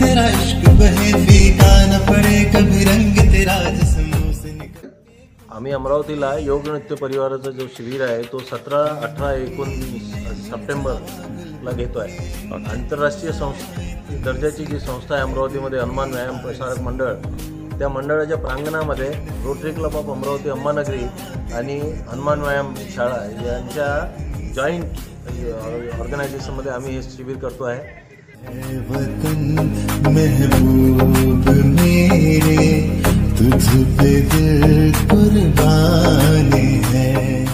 तेरा इश्क बहे फीका न पड़े कभी रंग तेरा जिस्मों से निकल। आम्ही अमरावतीला योग नृत्य परिवाराचा जो शिबिर आहे तो सतरा अठरा एकोणीस सप्टेंबरला घेतो आहे. आंतरराष्ट्रीय संस्था दर्जाची जी संस्था आहे अमरावतीमध्ये हनुमान व्यायाम प्रसारक मंडळ त्या मंडळाच्या प्रांगणामध्ये Rotary club of Amravati Ambanagari आणि हनुमान व्यायाम शाळा यांच्या जॉईंट ऑर्गनायझेशनमध्ये आम्ही हे शिबिर करतो आहे. महबूब मेरे तुझ पे दिल कुर्बान है।